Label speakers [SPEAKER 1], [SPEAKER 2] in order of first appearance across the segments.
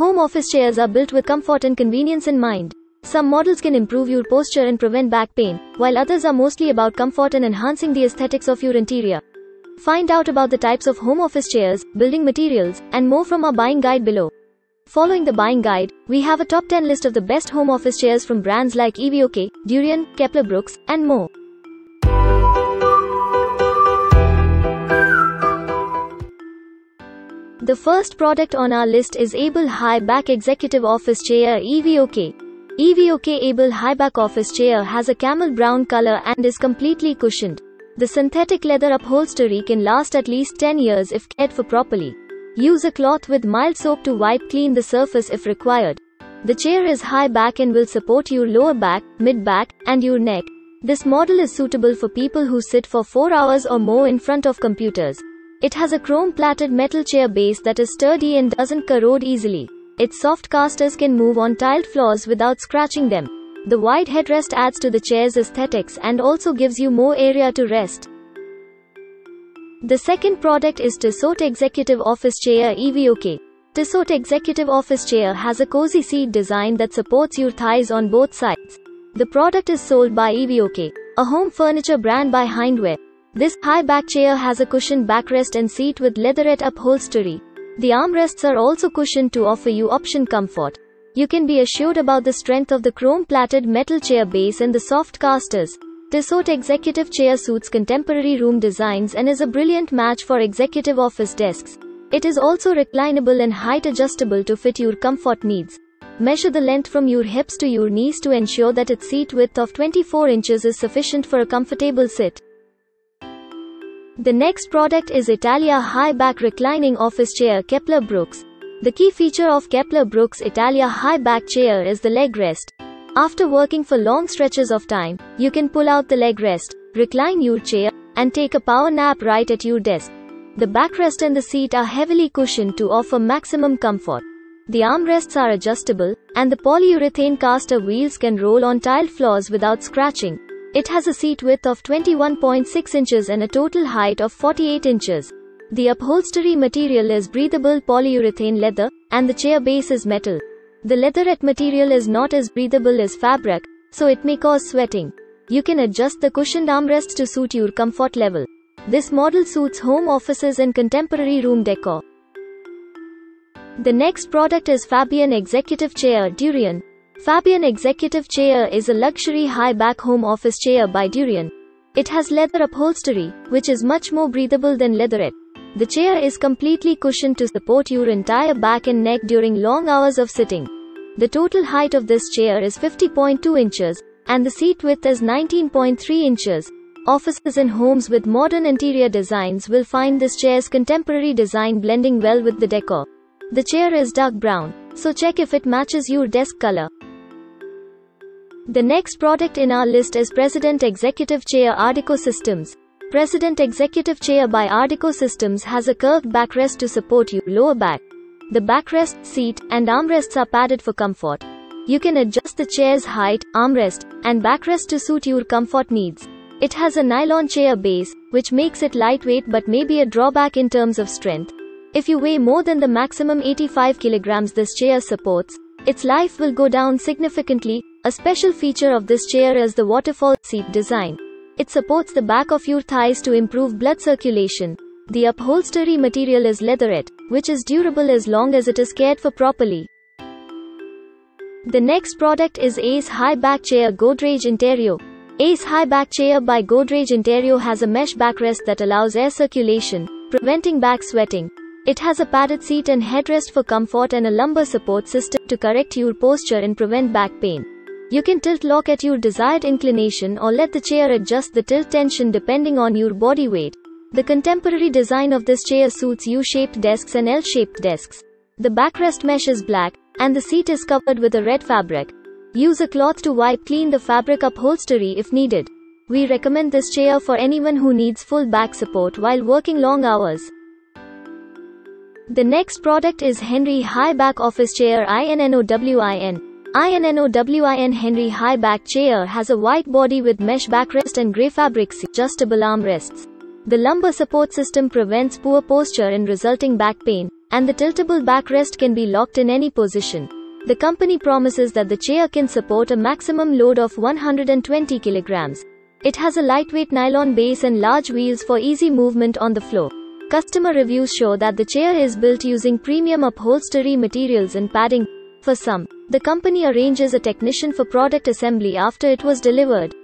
[SPEAKER 1] Home office chairs are built with comfort and convenience in mind. Some models can improve your posture and prevent back pain, while others are mostly about comfort and enhancing the aesthetics of your interior. Find out about the types of home office chairs, building materials, and more from our buying guide below. Following the buying guide, we have a top 10 list of the best home office chairs from brands like EVOK, Durian, Kepler Brooks, and more. The first product on our list is Abel High Back Executive Office Chair EVOK. EVOK Abel High Back Office Chair has a camel brown color and is completely cushioned. The synthetic leather upholstery can last at least 10 years if cared for properly. Use a cloth with mild soap to wipe clean the surface if required. The chair is high back and will support your lower back, mid back, and your neck. This model is suitable for people who sit for 4 hours or more in front of computers. It has a chrome-plated metal chair base that is sturdy and doesn't corrode easily. Its soft casters can move on tiled floors without scratching them. The wide headrest adds to the chair's aesthetics and also gives you more area to rest. The second product is Tasot Executive Office Chair EVOK. Tasot Executive Office Chair has a cozy seat design that supports your thighs on both sides. The product is sold by EVOK, a home furniture brand by Hindware. This high back chair has a cushioned backrest and seat with leatherette upholstery. The armrests are also cushioned to offer you option comfort. You can be assured about the strength of the chrome-plated metal chair base and the soft casters. Tasot executive chair suits contemporary room designs and is a brilliant match for executive office desks. It is also reclinable and height adjustable to fit your comfort needs. Measure the length from your hips to your knees to ensure that its seat width of 24 inches is sufficient for a comfortable sit. The next product is Italia High Back Reclining Office Chair Kepler Brooks. The key feature of Kepler Brooks Italia High Back Chair is the leg rest. After working for long stretches of time, you can pull out the leg rest, recline your chair, and take a power nap right at your desk. The backrest and the seat are heavily cushioned to offer maximum comfort. The armrests are adjustable, and the polyurethane caster wheels can roll on tiled floors without scratching. It has a seat width of 21.6 inches and a total height of 48 inches. The upholstery material is breathable polyurethane leather, and the chair base is metal. The leatherette material is not as breathable as fabric, so it may cause sweating. You can adjust the cushioned armrests to suit your comfort level. This model suits home offices and contemporary room decor. The next product is Fabian Executive Chair Durian. Fabian Executive Chair is a luxury high-back home office chair by Durian. It has leather upholstery, which is much more breathable than leatherette. The chair is completely cushioned to support your entire back and neck during long hours of sitting. The total height of this chair is 50.2 inches, and the seat width is 19.3 inches. Offices and homes with modern interior designs will find this chair's contemporary design blending well with the decor. The chair is dark brown, so check if it matches your desk color. The next product in our list is President Executive Chair Adiko Systems. President Executive Chair by Adiko Systems has a curved backrest to support your lower back. The backrest, seat, and armrests are padded for comfort. You can adjust the chair's height, armrest, and backrest to suit your comfort needs. It has a nylon chair base, which makes it lightweight but may be a drawback in terms of strength. If you weigh more than the maximum 85 kilograms this chair supports, its life will go down significantly, a special feature of this chair is the waterfall seat design. It supports the back of your thighs to improve blood circulation. The upholstery material is leatherette, which is durable as long as it is cared for properly. The next product is Ace High Back Chair Godrej Interio. Ace High Back Chair by Godrej Interio has a mesh backrest that allows air circulation, preventing back sweating. It has a padded seat and headrest for comfort and a lumbar support system to correct your posture and prevent back pain. You can tilt lock at your desired inclination or let the chair adjust the tilt tension depending on your body weight. The contemporary design of this chair suits U-shaped desks and L-shaped desks. The backrest mesh is black, and the seat is covered with a red fabric. Use a cloth to wipe clean the fabric upholstery if needed. We recommend this chair for anyone who needs full back support while working long hours. The next product is Henry High Back Office Chair INNOWIN. INNOWIN Henry high back chair has a white body with mesh backrest and grey fabric adjustable armrests. The lumbar support system prevents poor posture and resulting back pain. and the tiltable backrest can be locked in any position. The company promises that the chair can support a maximum load of 120 kilograms. It has a lightweight nylon base and large wheels for easy movement on the floor. Customer reviews show that the chair is built using premium upholstery materials and padding. For some, the company arranges a technician for product assembly after it was delivered.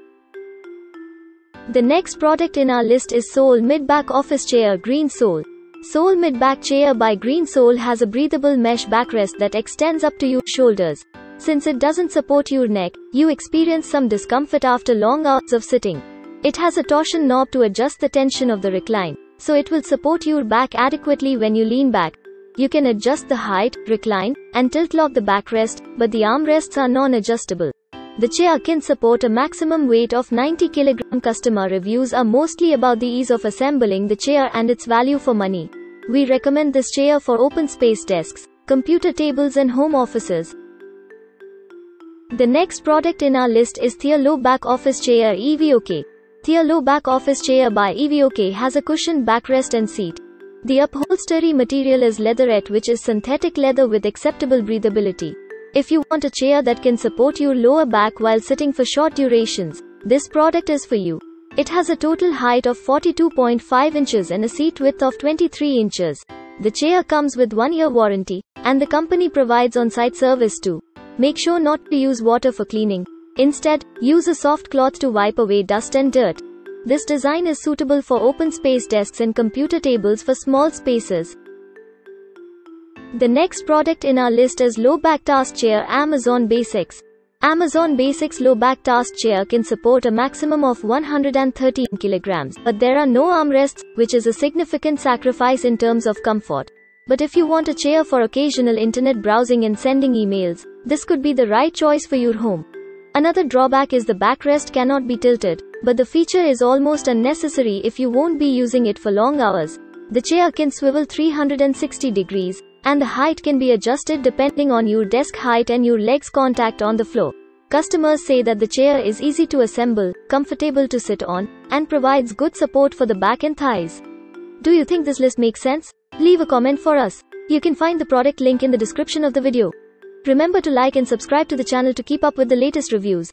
[SPEAKER 1] The next product in our list is Seoul Mid-Back Office Chair Green Soul. Seoul Mid-Back Chair by Green Soul has a breathable mesh backrest that extends up to your shoulders. Since it doesn't support your neck, you experience some discomfort after long hours of sitting. It has a torsion knob to adjust the tension of the recline so it will support your back adequately when you lean back. You can adjust the height, recline, and tilt lock the backrest, but the armrests are non-adjustable. The chair can support a maximum weight of 90 kg. Customer reviews are mostly about the ease of assembling the chair and its value for money. We recommend this chair for open space desks, computer tables and home offices. The next product in our list is Thea Low Back Office Chair EVOK. The low back office chair by EVOK has a cushioned backrest and seat. The upholstery material is leatherette which is synthetic leather with acceptable breathability. If you want a chair that can support your lower back while sitting for short durations, this product is for you. It has a total height of 42.5 inches and a seat width of 23 inches. The chair comes with 1 year warranty, and the company provides on-site service too. Make sure not to use water for cleaning. Instead, use a soft cloth to wipe away dust and dirt. This design is suitable for open space desks and computer tables for small spaces. The next product in our list is Low Back Task Chair Amazon Basics. Amazon Basics Low Back Task Chair can support a maximum of 113 kilograms, but there are no armrests, which is a significant sacrifice in terms of comfort. But if you want a chair for occasional internet browsing and sending emails, this could be the right choice for your home. Another drawback is the backrest cannot be tilted, but the feature is almost unnecessary if you won't be using it for long hours. The chair can swivel 360 degrees, and the height can be adjusted depending on your desk height and your legs contact on the floor. Customers say that the chair is easy to assemble, comfortable to sit on, and provides good support for the back and thighs. Do you think this list makes sense? Leave a comment for us. You can find the product link in the description of the video. Remember to like and subscribe to the channel to keep up with the latest reviews.